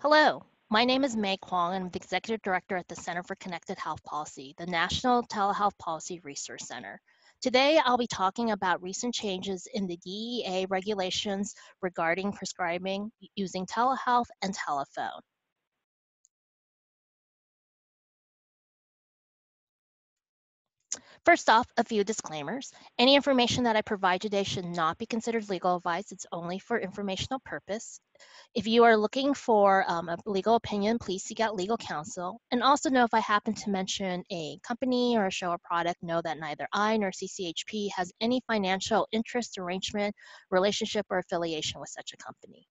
Hello, my name is May Kwong. and I'm the Executive Director at the Center for Connected Health Policy, the National Telehealth Policy Resource Center. Today, I'll be talking about recent changes in the DEA regulations regarding prescribing using telehealth and telephone. First off, a few disclaimers. Any information that I provide today should not be considered legal advice. It's only for informational purpose. If you are looking for um, a legal opinion, please seek out legal counsel. And also know if I happen to mention a company or show a product, know that neither I nor CCHP has any financial interest, arrangement, relationship, or affiliation with such a company.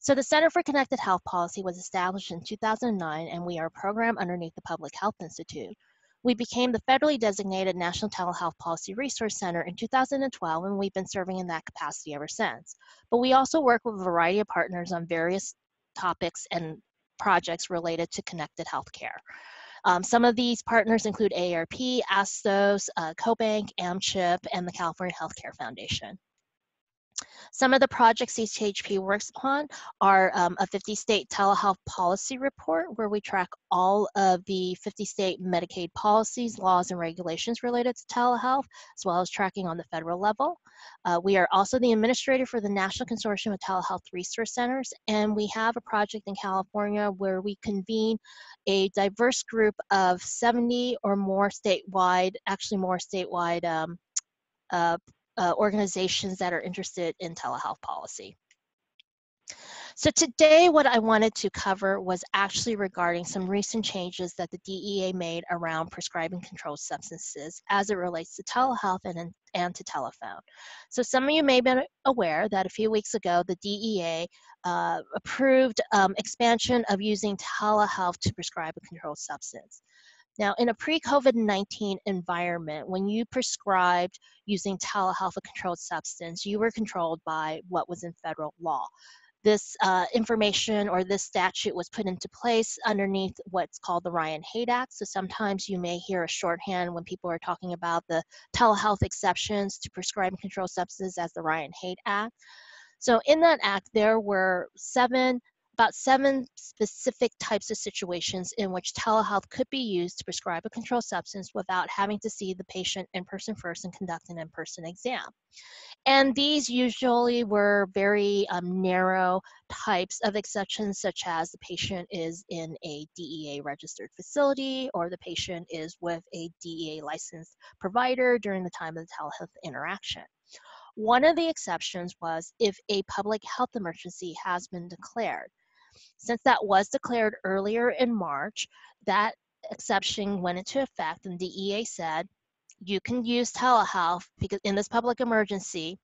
So the Center for Connected Health Policy was established in 2009, and we are a program underneath the Public Health Institute. We became the federally designated National Telehealth Policy Resource Center in 2012, and we've been serving in that capacity ever since. But we also work with a variety of partners on various topics and projects related to connected healthcare. Um, some of these partners include AARP, ASTHO, uh, CoBank, AMCHP, and the California Healthcare Foundation. Some of the projects CCHP works on are um, a 50 state telehealth policy report where we track all of the 50 state Medicaid policies, laws, and regulations related to telehealth, as well as tracking on the federal level. Uh, we are also the administrator for the National Consortium of Telehealth Resource Centers, and we have a project in California where we convene a diverse group of 70 or more statewide, actually more statewide um, uh, uh, organizations that are interested in telehealth policy. So today what I wanted to cover was actually regarding some recent changes that the DEA made around prescribing controlled substances as it relates to telehealth and, and to telephone. So some of you may be aware that a few weeks ago the DEA uh, approved um, expansion of using telehealth to prescribe a controlled substance. Now, in a pre-COVID 19 environment, when you prescribed using telehealth a controlled substance, you were controlled by what was in federal law. This uh, information or this statute was put into place underneath what's called the Ryan Haight Act. So sometimes you may hear a shorthand when people are talking about the telehealth exceptions to prescribing controlled substances as the Ryan Haight Act. So in that act, there were seven about seven specific types of situations in which telehealth could be used to prescribe a controlled substance without having to see the patient in person first and conduct an in person exam. And these usually were very um, narrow types of exceptions, such as the patient is in a DEA registered facility or the patient is with a DEA licensed provider during the time of the telehealth interaction. One of the exceptions was if a public health emergency has been declared. Since that was declared earlier in March, that exception went into effect and DEA said you can use telehealth because in this public emergency,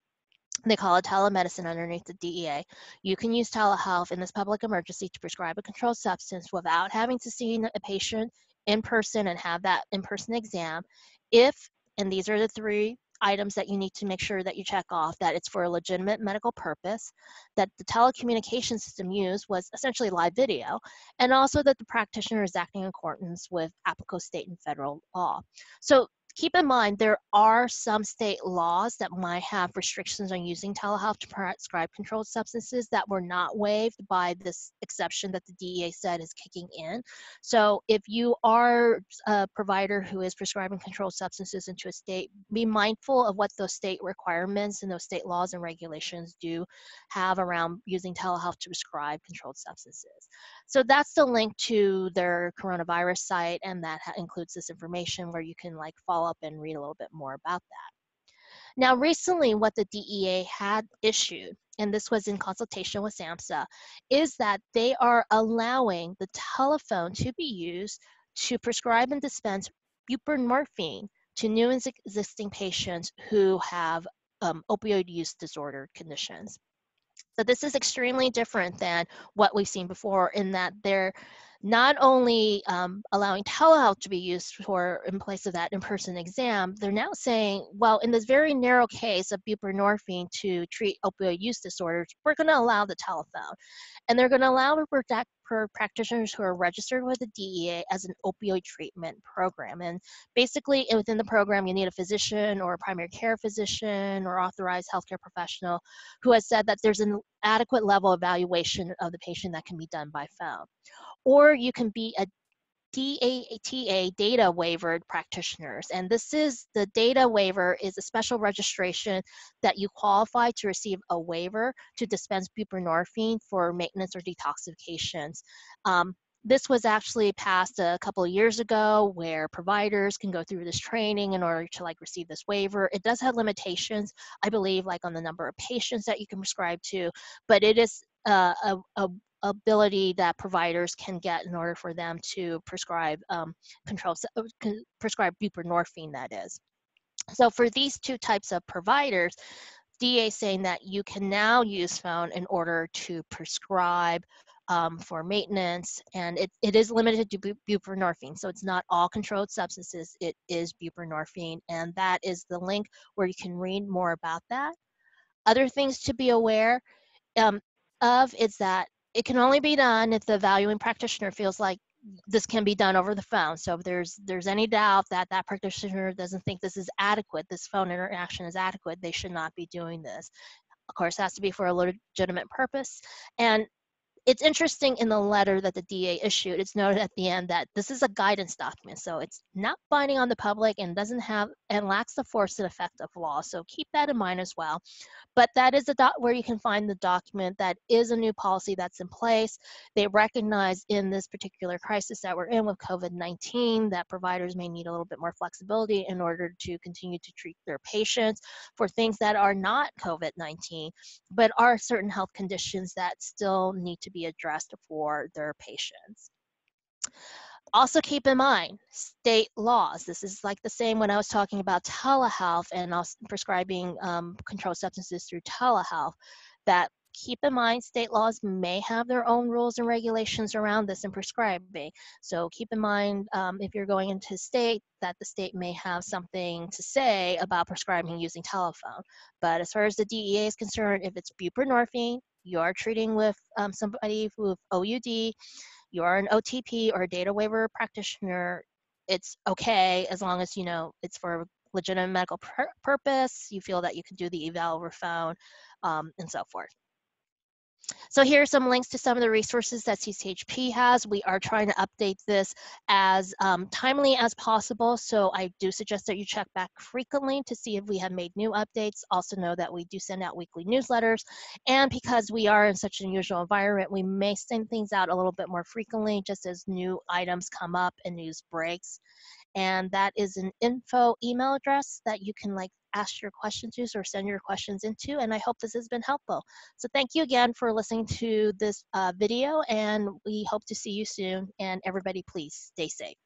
they call it telemedicine underneath the DEA. You can use telehealth in this public emergency to prescribe a controlled substance without having to see a patient in person and have that in person exam if, and these are the three items that you need to make sure that you check off that it's for a legitimate medical purpose, that the telecommunication system used was essentially live video, and also that the practitioner is acting in accordance with applicable state and federal law. So keep in mind there are some state laws that might have restrictions on using telehealth to prescribe controlled substances that were not waived by this exception that the DEA said is kicking in. So if you are a provider who is prescribing controlled substances into a state, be mindful of what those state requirements and those state laws and regulations do have around using telehealth to prescribe controlled substances. So that's the link to their coronavirus site and that includes this information where you can like follow up and read a little bit more about that. Now, recently, what the DEA had issued, and this was in consultation with SAMHSA, is that they are allowing the telephone to be used to prescribe and dispense buprenorphine to new and existing patients who have um, opioid use disorder conditions. So this is extremely different than what we've seen before in that there not only um, allowing telehealth to be used for in place of that in-person exam, they're now saying, well, in this very narrow case of buprenorphine to treat opioid use disorders, we're going to allow the telephone, and they're going to allow for practitioners who are registered with the DEA as an opioid treatment program. And basically, within the program, you need a physician or a primary care physician or authorized healthcare professional who has said that there's an adequate level of evaluation of the patient that can be done by phone or you can be a DATA data waivered practitioners. And this is the data waiver is a special registration that you qualify to receive a waiver to dispense buprenorphine for maintenance or detoxifications. Um, this was actually passed a couple of years ago where providers can go through this training in order to like receive this waiver. It does have limitations, I believe, like on the number of patients that you can prescribe to, but it is uh, a, a, ability that providers can get in order for them to prescribe um, control, uh, prescribe buprenorphine, that is. So for these two types of providers, DEA is saying that you can now use phone in order to prescribe um, for maintenance, and it, it is limited to bu buprenorphine. So it's not all controlled substances, it is buprenorphine, and that is the link where you can read more about that. Other things to be aware um, of is that it can only be done if the valuing practitioner feels like this can be done over the phone. So if there's there's any doubt that that practitioner doesn't think this is adequate, this phone interaction is adequate, they should not be doing this. Of course, has to be for a legitimate purpose. And it's interesting in the letter that the DEA issued, it's noted at the end that this is a guidance document. So it's not binding on the public and doesn't have and lacks the force and effect of law. So keep that in mind as well. But that is a dot where you can find the document that is a new policy that's in place. They recognize in this particular crisis that we're in with COVID-19 that providers may need a little bit more flexibility in order to continue to treat their patients for things that are not COVID-19, but are certain health conditions that still need to be addressed for their patients also keep in mind state laws. This is like the same when I was talking about telehealth and prescribing um, controlled substances through telehealth, that keep in mind state laws may have their own rules and regulations around this and prescribing. So keep in mind um, if you're going into state that the state may have something to say about prescribing using telephone. But as far as the DEA is concerned, if it's buprenorphine, you're treating with um, somebody with OUD, you are an OTP or a data waiver practitioner, it's okay as long as you know it's for legitimate medical pur purpose, you feel that you can do the eval over phone, um, and so forth. So here are some links to some of the resources that CCHP has. We are trying to update this as um, timely as possible, so I do suggest that you check back frequently to see if we have made new updates. Also know that we do send out weekly newsletters, and because we are in such an unusual environment, we may send things out a little bit more frequently just as new items come up and news breaks. And that is an info email address that you can like ask your questions to or send your questions into. And I hope this has been helpful. So thank you again for listening to this uh, video and we hope to see you soon. And everybody please stay safe.